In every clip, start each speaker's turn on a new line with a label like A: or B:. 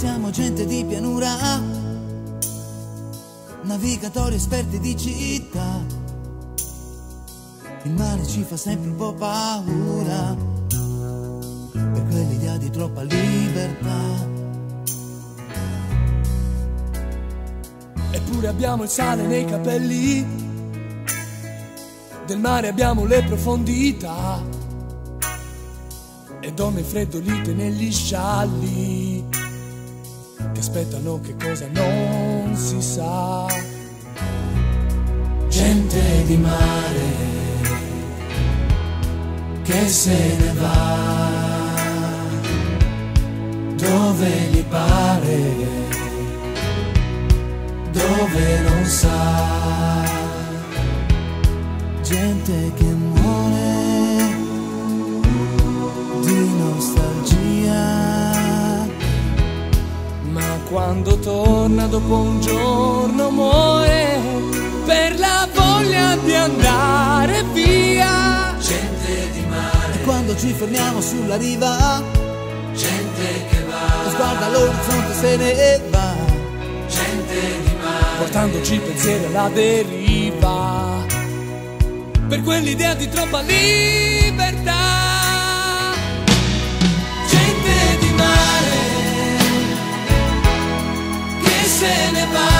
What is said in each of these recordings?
A: siamo gente di pianura, navigatori esperti di città. Il mare ci fa sempre un po' paura, per quell'idea di troppa libertà.
B: Eppure abbiamo il sale nei capelli, del mare abbiamo le profondità. E donne freddolite negli scialli che aspettano che cosa non si sa.
A: Gente di mare che se ne va dove gli pare dove non sa. Gente che muore di nostalgia.
B: Quando torna dopo un giorno muore per la voglia di andare via.
A: Gente di mare. E quando ci fermiamo sulla riva, gente che va. Sguarda l'orizzonte se ne va. Gente di mare.
B: portandoci pensieri alla deriva per quell'idea di troppa libertà.
C: anybody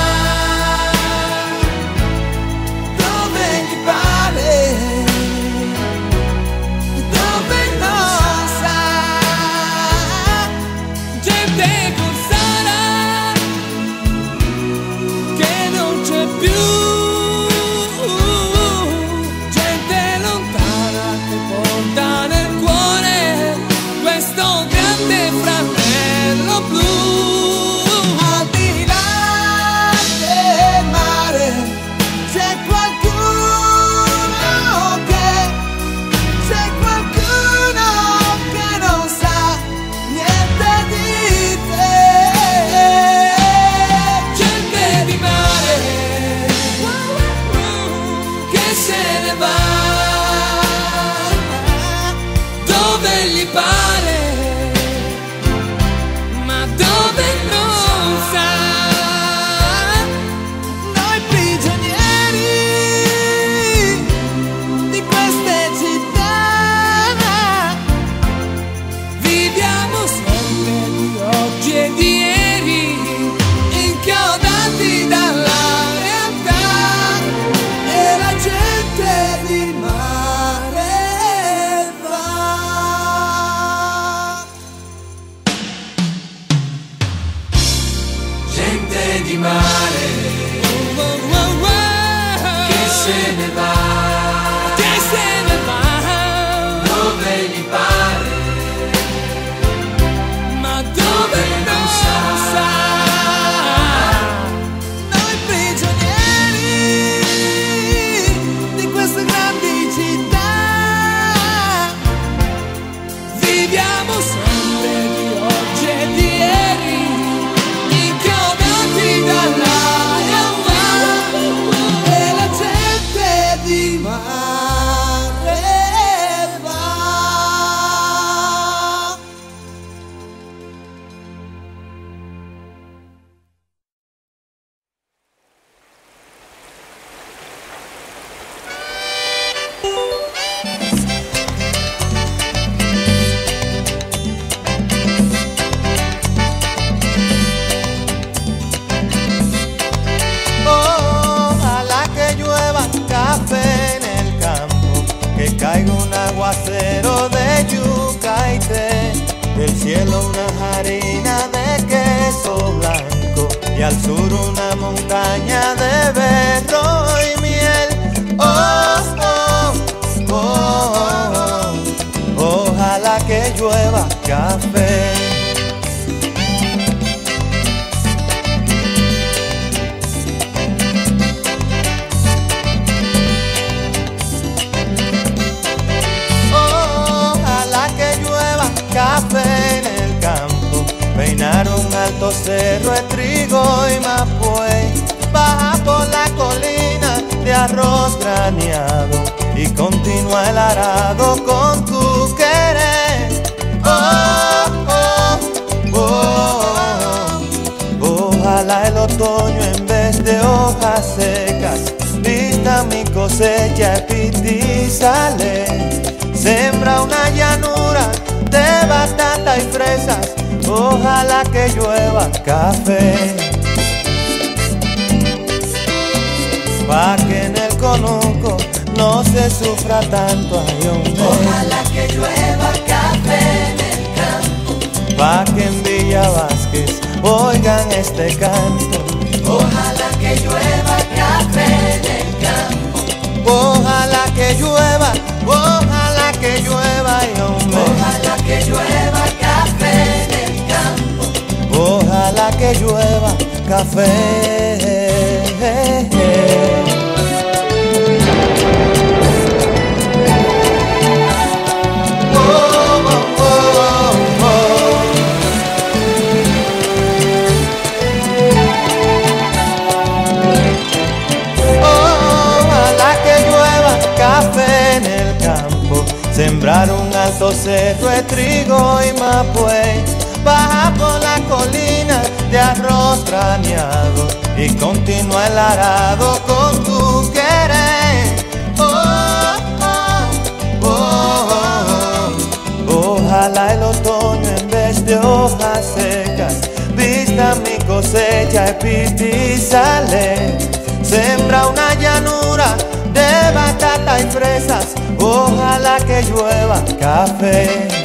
C: cielo una harina de queso blanco y al sur una montaña de berro y miel. Oh, oh, oh, oh, ojalá que llueva café. Cerro cerros de trigo y mapuey, baja por la colina de arroz graneado y continúa el arado con tu querer. Oh, oh, oh, Ojalá el otoño en vez de hojas secas vista mi cosecha y sale, sembra una llanura ojalá que llueva café. Pa' que en el conuco no se sufra tanto, ay hombre.
A: Ojalá que llueva café en el campo.
C: Pa' que en Villa Vázquez oigan este canto.
A: Ojalá que llueva café en el campo.
C: Ojalá que llueva, ojalá que llueva, ay hombre.
A: Ojalá que llueva
C: que llueva café. Sembrar un alto cerro de trigo y mapue Baja por la colina Y continúa el arado con tu querer. Oh, oh, oh, Ojalá el otoño en vez de hojas secas Vista mi cosecha y sale Sembra una llanura de batata y fresas, ojalá que llueva café.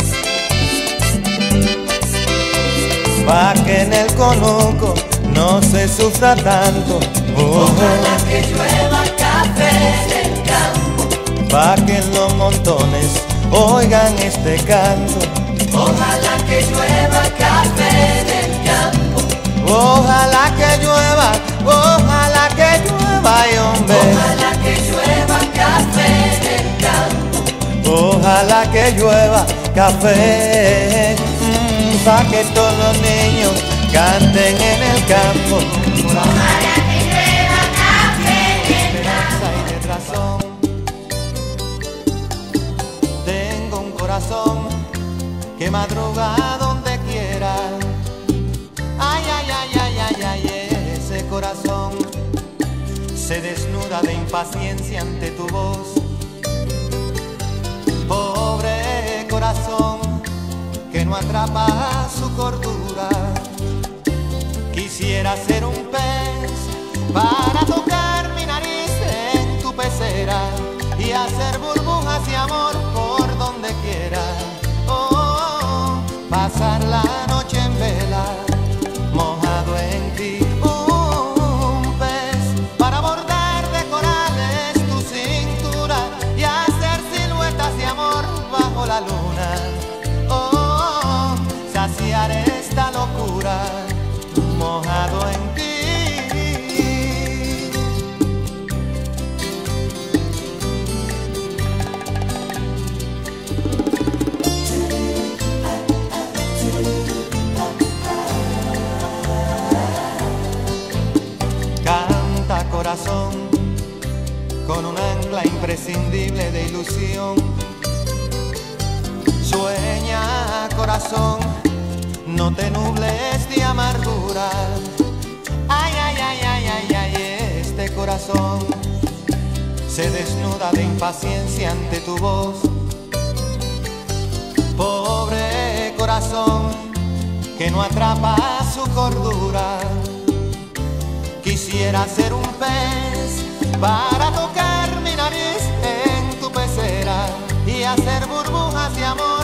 C: Pa' que en el conuco no se sufra tanto,
A: ojalá que llueva café en campo.
C: Pa' que en los montones oigan este canto,
A: ojalá que llueva café en el campo.
C: Ojalá que llueva, ojalá que llueva, hombre.
A: Ojalá que llueva café en el campo.
C: Ojalá que llueva café, pa' que todos los niños canten en el campo.
A: Ojalá que llueva café campo.
C: y razón. Tengo un corazón que madruga donde quiera corazón se desnuda de impaciencia ante tu voz. Pobre corazón no atrapa su cordura. Quisiera ser un pez para tocar mi nariz en tu pecera y hacer burbujas y amor por donde quiera. Oh, pasar la noche Canta corazón con un ancla imprescindible de ilusión Sueña corazón, no te nubles de amargura. Ay, ay, ay, ay, ay, ay, este corazón se desnuda de impaciencia ante tu voz. que no atrapa su cordura. Quisiera ser un pez para tocar mi nariz en tu pecera y hacer burbujas de amor.